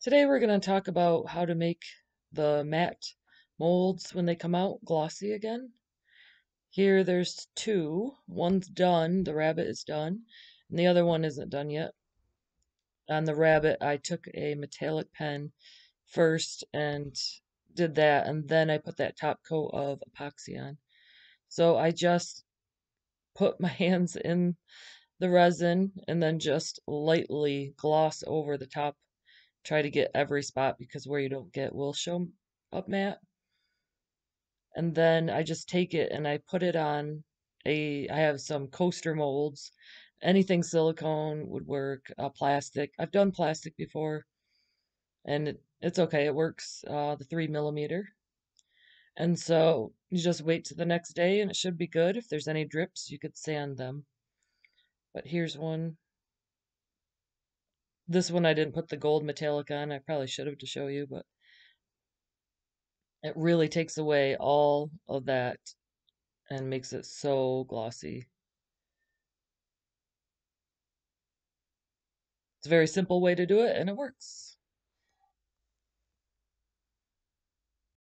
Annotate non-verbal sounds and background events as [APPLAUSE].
Today we're going to talk about how to make the matte molds when they come out glossy again. Here there's two. One's done, the rabbit is done, and the other one isn't done yet. On the rabbit I took a metallic pen first and did that and then I put that top coat of epoxy on. So I just put my [LAUGHS] hands in the resin and then just lightly gloss over the top. Try to get every spot because where you don't get will show up matte. And then I just take it and I put it on a, I have some coaster molds. Anything silicone would work, uh, plastic. I've done plastic before and it, it's okay. It works, uh, the three millimeter. And so you just wait to the next day and it should be good. If there's any drips, you could sand them. But here's one. This one I didn't put the gold metallic on. I probably should have to show you, but it really takes away all of that and makes it so glossy. It's a very simple way to do it and it works.